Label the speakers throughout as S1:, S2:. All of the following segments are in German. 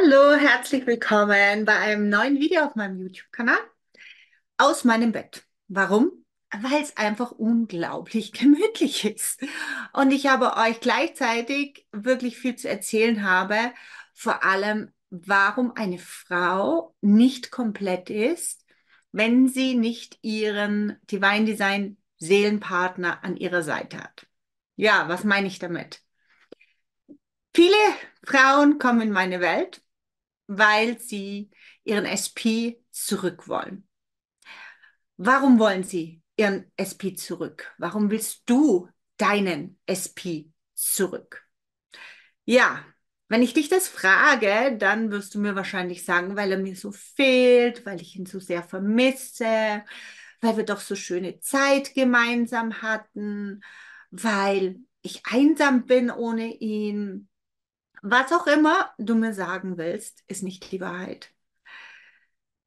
S1: Hallo, herzlich willkommen bei einem neuen Video auf meinem YouTube-Kanal aus meinem Bett. Warum? Weil es einfach unglaublich gemütlich ist und ich aber euch gleichzeitig wirklich viel zu erzählen habe, vor allem warum eine Frau nicht komplett ist, wenn sie nicht ihren Divine Design Seelenpartner an ihrer Seite hat. Ja, was meine ich damit? Viele Frauen kommen in meine Welt, weil sie ihren SP zurück wollen. Warum wollen sie ihren SP zurück? Warum willst du deinen SP zurück? Ja, wenn ich dich das frage, dann wirst du mir wahrscheinlich sagen, weil er mir so fehlt, weil ich ihn so sehr vermisse, weil wir doch so schöne Zeit gemeinsam hatten, weil ich einsam bin ohne ihn. Was auch immer du mir sagen willst, ist nicht die Wahrheit.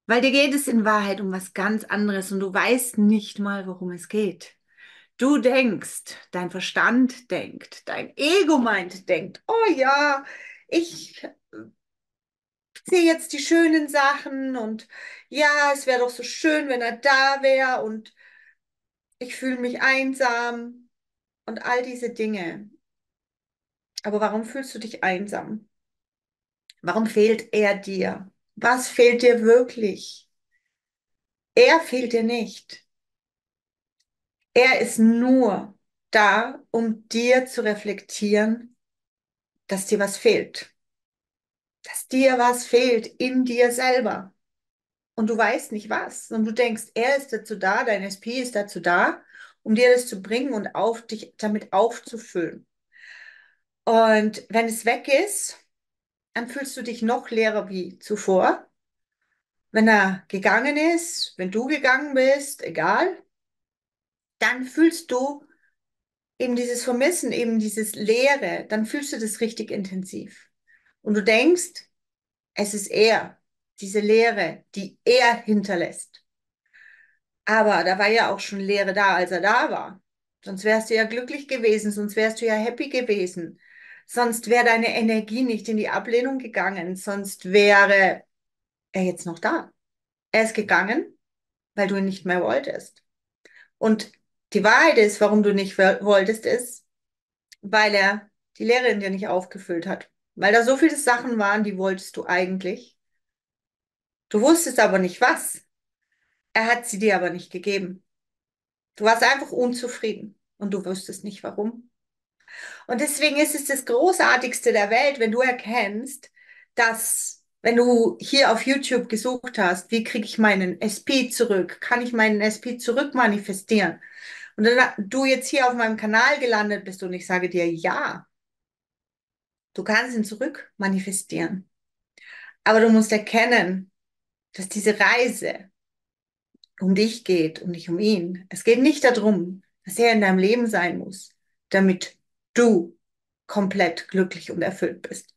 S1: Weil dir geht es in Wahrheit um was ganz anderes und du weißt nicht mal, worum es geht. Du denkst, dein Verstand denkt, dein Ego meint, denkt, oh ja, ich sehe jetzt die schönen Sachen und ja, es wäre doch so schön, wenn er da wäre und ich fühle mich einsam und all diese Dinge. Aber warum fühlst du dich einsam? Warum fehlt er dir? Was fehlt dir wirklich? Er fehlt dir nicht. Er ist nur da, um dir zu reflektieren, dass dir was fehlt. Dass dir was fehlt in dir selber. Und du weißt nicht was. Und du denkst, er ist dazu da, dein SP ist dazu da, um dir das zu bringen und auf dich damit aufzufüllen. Und wenn es weg ist, dann fühlst du dich noch leerer wie zuvor. Wenn er gegangen ist, wenn du gegangen bist, egal, dann fühlst du eben dieses Vermissen, eben dieses Leere, dann fühlst du das richtig intensiv. Und du denkst, es ist er, diese Leere, die er hinterlässt. Aber da war ja auch schon Leere da, als er da war. Sonst wärst du ja glücklich gewesen, sonst wärst du ja happy gewesen. Sonst wäre deine Energie nicht in die Ablehnung gegangen, sonst wäre er jetzt noch da. Er ist gegangen, weil du ihn nicht mehr wolltest. Und die Wahrheit ist, warum du nicht wolltest, ist, weil er die Lehre in dir nicht aufgefüllt hat. Weil da so viele Sachen waren, die wolltest du eigentlich. Du wusstest aber nicht was. Er hat sie dir aber nicht gegeben. Du warst einfach unzufrieden und du wusstest nicht warum. Und deswegen ist es das Großartigste der Welt, wenn du erkennst, dass wenn du hier auf YouTube gesucht hast, wie kriege ich meinen SP zurück? Kann ich meinen SP zurück manifestieren? Und dann du jetzt hier auf meinem Kanal gelandet bist und ich sage dir, ja, du kannst ihn zurück manifestieren. Aber du musst erkennen, dass diese Reise um dich geht und nicht um ihn. Es geht nicht darum, dass er in deinem Leben sein muss, damit du komplett glücklich und erfüllt bist.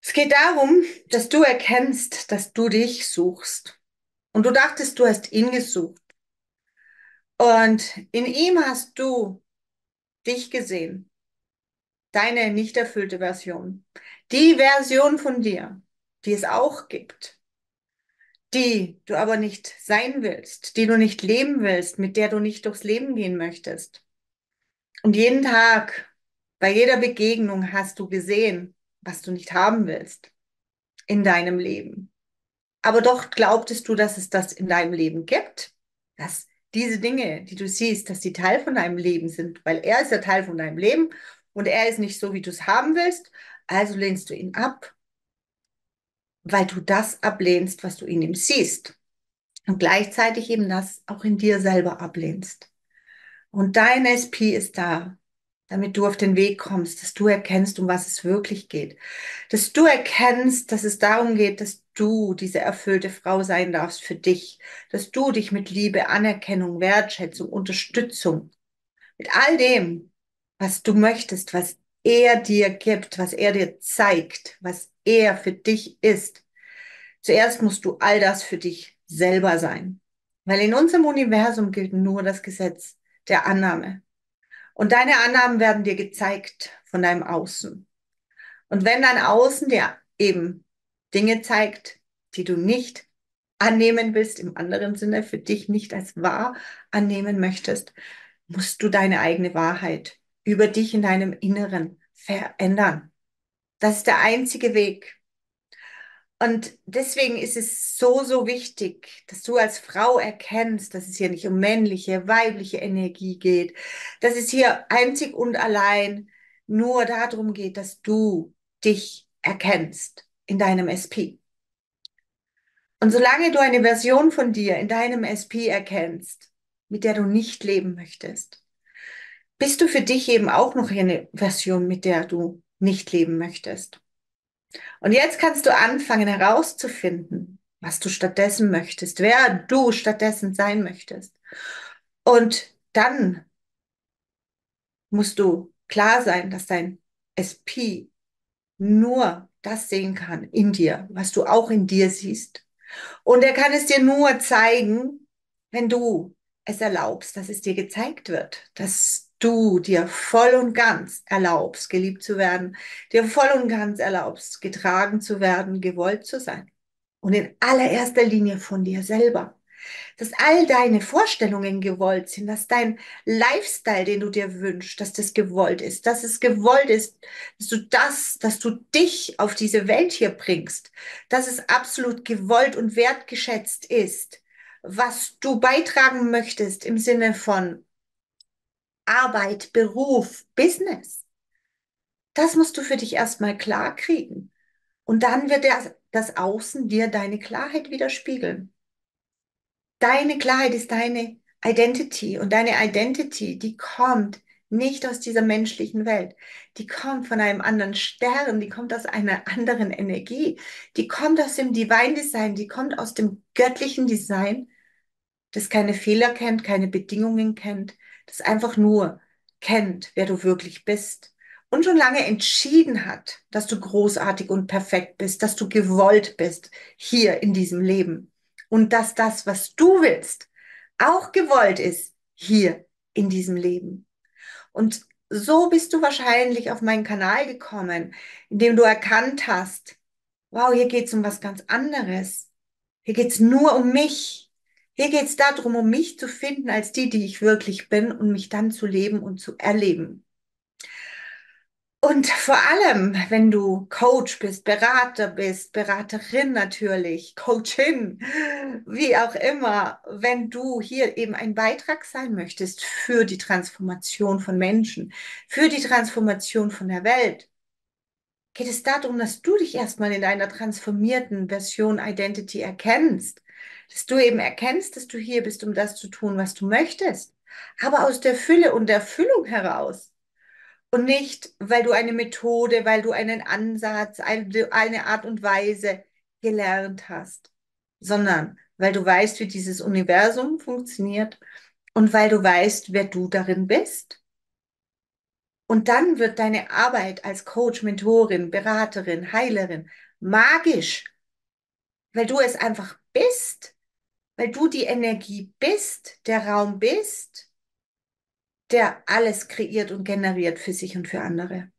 S1: Es geht darum, dass du erkennst, dass du dich suchst. Und du dachtest, du hast ihn gesucht. Und in ihm hast du dich gesehen. Deine nicht erfüllte Version. Die Version von dir, die es auch gibt. Die du aber nicht sein willst, die du nicht leben willst, mit der du nicht durchs Leben gehen möchtest. Und jeden Tag, bei jeder Begegnung hast du gesehen, was du nicht haben willst in deinem Leben. Aber doch glaubtest du, dass es das in deinem Leben gibt, dass diese Dinge, die du siehst, dass die Teil von deinem Leben sind, weil er ist ja Teil von deinem Leben und er ist nicht so, wie du es haben willst, also lehnst du ihn ab, weil du das ablehnst, was du in ihm siehst und gleichzeitig eben das auch in dir selber ablehnst. Und dein SP ist da, damit du auf den Weg kommst, dass du erkennst, um was es wirklich geht. Dass du erkennst, dass es darum geht, dass du diese erfüllte Frau sein darfst für dich. Dass du dich mit Liebe, Anerkennung, Wertschätzung, Unterstützung, mit all dem, was du möchtest, was er dir gibt, was er dir zeigt, was er für dich ist. Zuerst musst du all das für dich selber sein. Weil in unserem Universum gilt nur das Gesetz der Annahme. Und deine Annahmen werden dir gezeigt von deinem Außen. Und wenn dein Außen dir eben Dinge zeigt, die du nicht annehmen willst, im anderen Sinne für dich nicht als wahr annehmen möchtest, musst du deine eigene Wahrheit über dich in deinem Inneren verändern. Das ist der einzige Weg. Und deswegen ist es so, so wichtig, dass du als Frau erkennst, dass es hier nicht um männliche, weibliche Energie geht, dass es hier einzig und allein nur darum geht, dass du dich erkennst in deinem SP. Und solange du eine Version von dir in deinem SP erkennst, mit der du nicht leben möchtest, bist du für dich eben auch noch eine Version, mit der du nicht leben möchtest. Und jetzt kannst du anfangen herauszufinden, was du stattdessen möchtest, wer du stattdessen sein möchtest. Und dann musst du klar sein, dass dein SP nur das sehen kann in dir, was du auch in dir siehst. Und er kann es dir nur zeigen, wenn du es erlaubst, dass es dir gezeigt wird, dass du dir voll und ganz erlaubst, geliebt zu werden, dir voll und ganz erlaubst, getragen zu werden, gewollt zu sein. Und in allererster Linie von dir selber dass all deine Vorstellungen gewollt sind, dass dein Lifestyle, den du dir wünschst, dass das gewollt ist, dass es gewollt ist, dass du das, dass du dich auf diese Welt hier bringst, dass es absolut gewollt und wertgeschätzt ist, was du beitragen möchtest im Sinne von Arbeit, Beruf, Business. Das musst du für dich erstmal klar kriegen. Und dann wird der, das Außen dir deine Klarheit widerspiegeln. Deine Klarheit ist deine Identity und deine Identity, die kommt nicht aus dieser menschlichen Welt. Die kommt von einem anderen Stern, die kommt aus einer anderen Energie, die kommt aus dem Divine Design, die kommt aus dem göttlichen Design, das keine Fehler kennt, keine Bedingungen kennt, das einfach nur kennt, wer du wirklich bist und schon lange entschieden hat, dass du großartig und perfekt bist, dass du gewollt bist hier in diesem Leben und dass das, was du willst, auch gewollt ist hier in diesem Leben. Und so bist du wahrscheinlich auf meinen Kanal gekommen, indem du erkannt hast, wow, hier geht es um was ganz anderes. Hier geht es nur um mich. Hier geht es darum, um mich zu finden als die, die ich wirklich bin und mich dann zu leben und zu erleben. Und vor allem, wenn du Coach bist, Berater bist, Beraterin natürlich, Coachin, wie auch immer, wenn du hier eben ein Beitrag sein möchtest für die Transformation von Menschen, für die Transformation von der Welt, geht es darum, dass du dich erstmal in deiner transformierten Version Identity erkennst, dass du eben erkennst, dass du hier bist, um das zu tun, was du möchtest, aber aus der Fülle und der Füllung heraus und nicht, weil du eine Methode, weil du einen Ansatz, eine Art und Weise gelernt hast, sondern weil du weißt, wie dieses Universum funktioniert und weil du weißt, wer du darin bist. Und dann wird deine Arbeit als Coach, Mentorin, Beraterin, Heilerin magisch, weil du es einfach bist, weil du die Energie bist, der Raum bist, der alles kreiert und generiert für sich und für andere.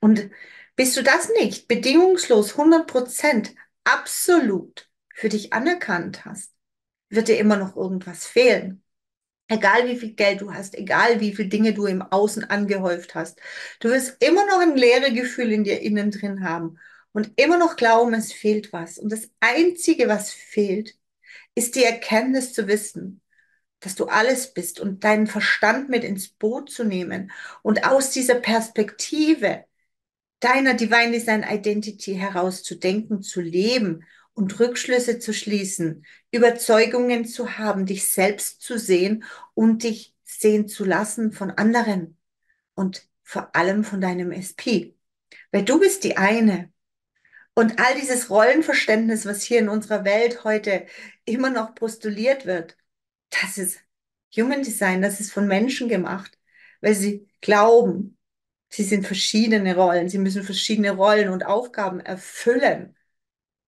S1: Und bis du das nicht bedingungslos 100 Prozent absolut für dich anerkannt hast, wird dir immer noch irgendwas fehlen. Egal wie viel Geld du hast, egal wie viele Dinge du im Außen angehäuft hast, du wirst immer noch ein leere Gefühl in dir innen drin haben und immer noch glauben, es fehlt was. Und das Einzige, was fehlt, ist die Erkenntnis zu wissen, dass du alles bist und deinen Verstand mit ins Boot zu nehmen und aus dieser Perspektive deiner Divine Design Identity heraus zu denken, zu leben und Rückschlüsse zu schließen, Überzeugungen zu haben, dich selbst zu sehen und dich sehen zu lassen von anderen und vor allem von deinem SP. Weil du bist die eine. Und all dieses Rollenverständnis, was hier in unserer Welt heute immer noch postuliert wird, das ist Human Design, das ist von Menschen gemacht, weil sie glauben, sie sind verschiedene Rollen, sie müssen verschiedene Rollen und Aufgaben erfüllen,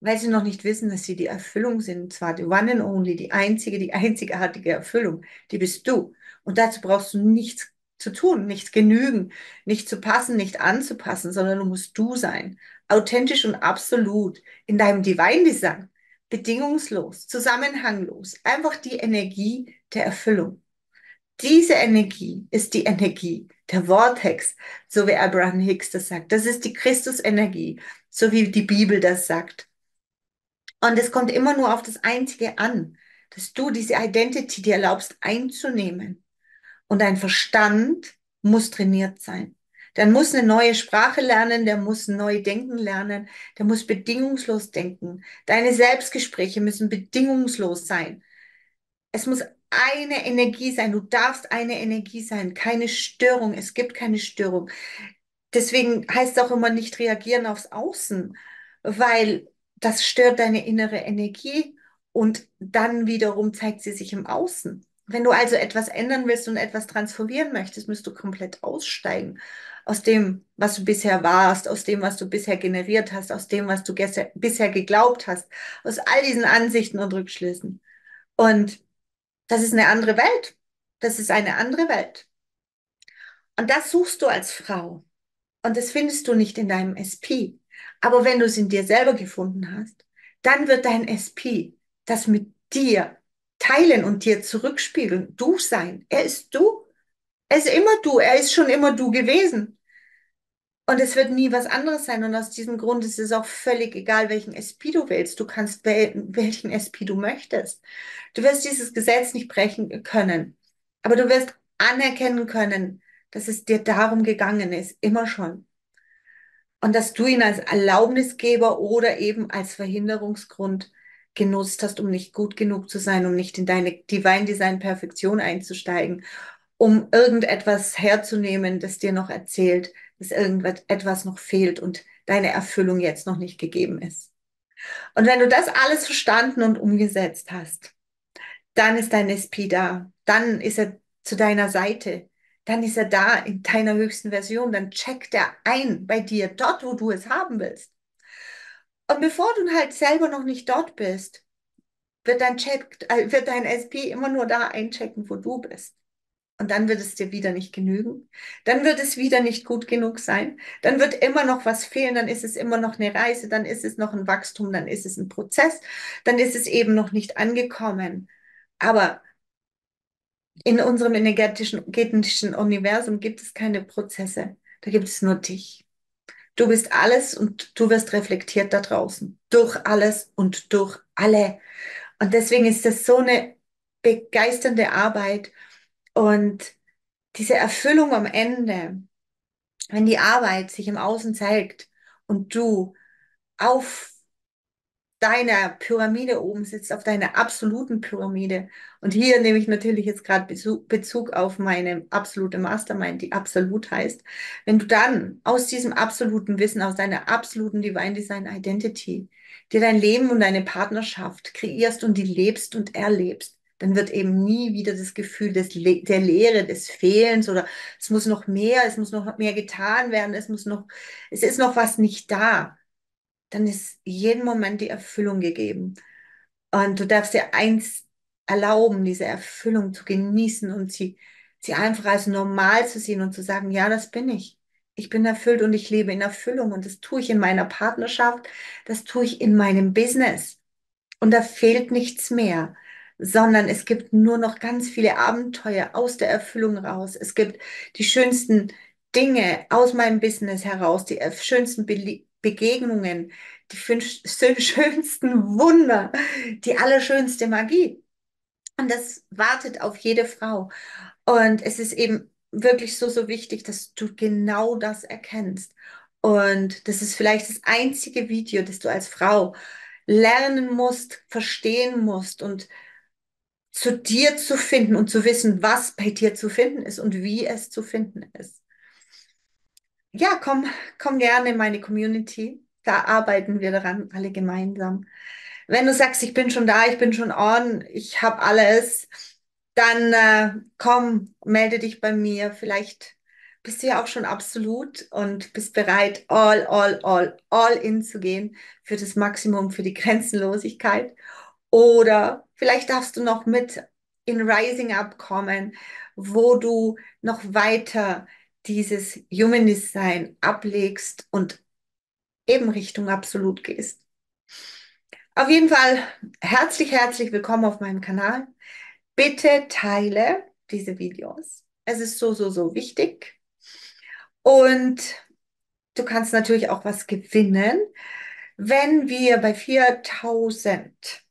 S1: weil sie noch nicht wissen, dass sie die Erfüllung sind, zwar die One and Only, die einzige, die einzigartige Erfüllung, die bist du. Und dazu brauchst du nichts zu tun, nichts genügen, nicht zu passen, nicht anzupassen, sondern du musst du sein. Authentisch und absolut in deinem Divine Design, bedingungslos, zusammenhanglos, einfach die Energie der Erfüllung. Diese Energie ist die Energie der Vortex, so wie Abraham Hicks das sagt. Das ist die Christusenergie, so wie die Bibel das sagt. Und es kommt immer nur auf das Einzige an, dass du diese Identity dir erlaubst einzunehmen. Und dein Verstand muss trainiert sein. Der muss eine neue Sprache lernen, der muss neu denken lernen, der muss bedingungslos denken. Deine Selbstgespräche müssen bedingungslos sein. Es muss eine Energie sein. Du darfst eine Energie sein, keine Störung. Es gibt keine Störung. Deswegen heißt es auch immer nicht reagieren aufs Außen, weil das stört deine innere Energie und dann wiederum zeigt sie sich im Außen. Wenn du also etwas ändern willst und etwas transformieren möchtest, musst du komplett aussteigen aus dem, was du bisher warst, aus dem, was du bisher generiert hast, aus dem, was du bisher geglaubt hast, aus all diesen Ansichten und Rückschlüssen. Und das ist eine andere Welt. Das ist eine andere Welt. Und das suchst du als Frau. Und das findest du nicht in deinem SP. Aber wenn du es in dir selber gefunden hast, dann wird dein SP das mit dir teilen und dir zurückspiegeln. Du sein. Er ist du. Er ist immer du. Er ist schon immer du gewesen. Und es wird nie was anderes sein. Und aus diesem Grund ist es auch völlig egal, welchen SP du wählst. Du kannst wählen, welchen SP du möchtest. Du wirst dieses Gesetz nicht brechen können. Aber du wirst anerkennen können, dass es dir darum gegangen ist, immer schon. Und dass du ihn als Erlaubnisgeber oder eben als Verhinderungsgrund genutzt hast, um nicht gut genug zu sein, um nicht in deine Divine Design Perfektion einzusteigen, um irgendetwas herzunehmen, das dir noch erzählt, dass irgendetwas noch fehlt und deine Erfüllung jetzt noch nicht gegeben ist. Und wenn du das alles verstanden und umgesetzt hast, dann ist dein SP da. Dann ist er zu deiner Seite. Dann ist er da in deiner höchsten Version. Dann checkt er ein bei dir, dort, wo du es haben willst. Und bevor du halt selber noch nicht dort bist, wird dein, Check, äh, wird dein SP immer nur da einchecken, wo du bist. Und dann wird es dir wieder nicht genügen. Dann wird es wieder nicht gut genug sein. Dann wird immer noch was fehlen. Dann ist es immer noch eine Reise. Dann ist es noch ein Wachstum. Dann ist es ein Prozess. Dann ist es eben noch nicht angekommen. Aber in unserem energetischen, energetischen Universum gibt es keine Prozesse. Da gibt es nur dich. Du bist alles und du wirst reflektiert da draußen. Durch alles und durch alle. Und deswegen ist das so eine begeisternde Arbeit und diese Erfüllung am Ende, wenn die Arbeit sich im Außen zeigt und du auf deiner Pyramide oben sitzt, auf deiner absoluten Pyramide. Und hier nehme ich natürlich jetzt gerade Bezug auf meine absolute Mastermind, die absolut heißt. Wenn du dann aus diesem absoluten Wissen, aus deiner absoluten Divine Design Identity, dir dein Leben und deine Partnerschaft kreierst und die lebst und erlebst, dann wird eben nie wieder das Gefühl des Le der Leere, des Fehlens oder es muss noch mehr, es muss noch mehr getan werden, es muss noch, es ist noch was nicht da. Dann ist jeden Moment die Erfüllung gegeben. Und du darfst dir eins erlauben, diese Erfüllung zu genießen und sie, sie einfach als normal zu sehen und zu sagen, ja, das bin ich. Ich bin erfüllt und ich lebe in Erfüllung und das tue ich in meiner Partnerschaft, das tue ich in meinem Business. Und da fehlt nichts mehr sondern es gibt nur noch ganz viele Abenteuer aus der Erfüllung raus. Es gibt die schönsten Dinge aus meinem Business heraus, die schönsten Be Begegnungen, die schönsten Wunder, die allerschönste Magie. Und das wartet auf jede Frau. Und es ist eben wirklich so, so wichtig, dass du genau das erkennst. Und das ist vielleicht das einzige Video, das du als Frau lernen musst, verstehen musst und zu dir zu finden und zu wissen, was bei dir zu finden ist und wie es zu finden ist. Ja, komm, komm gerne in meine Community. Da arbeiten wir daran, alle gemeinsam. Wenn du sagst, ich bin schon da, ich bin schon on, ich habe alles, dann äh, komm, melde dich bei mir. Vielleicht bist du ja auch schon absolut und bist bereit, all, all, all, all in zu gehen für das Maximum, für die Grenzenlosigkeit. Oder vielleicht darfst du noch mit in Rising Up kommen, wo du noch weiter dieses Human Design ablegst und eben Richtung Absolut gehst. Auf jeden Fall herzlich, herzlich willkommen auf meinem Kanal. Bitte teile diese Videos. Es ist so, so, so wichtig. Und du kannst natürlich auch was gewinnen, wenn wir bei 4000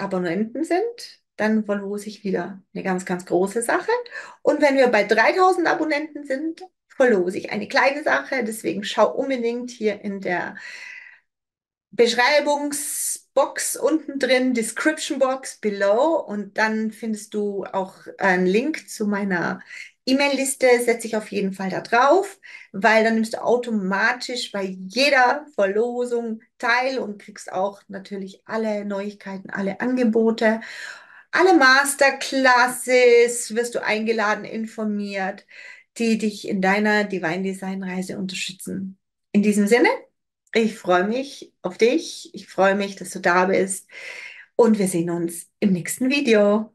S1: Abonnenten sind. Dann verlose ich wieder eine ganz, ganz große Sache. Und wenn wir bei 3000 Abonnenten sind, verlose ich eine kleine Sache. Deswegen schau unbedingt hier in der Beschreibungsbox unten drin, Description Box below und dann findest du auch einen Link zu meiner E-Mail-Liste, setze ich auf jeden Fall da drauf, weil dann nimmst du automatisch bei jeder Verlosung teil und kriegst auch natürlich alle Neuigkeiten, alle Angebote, alle Masterclasses wirst du eingeladen, informiert, die dich in deiner Divine Design Reise unterstützen. In diesem Sinne, ich freue mich auf dich. Ich freue mich, dass du da bist. Und wir sehen uns im nächsten Video.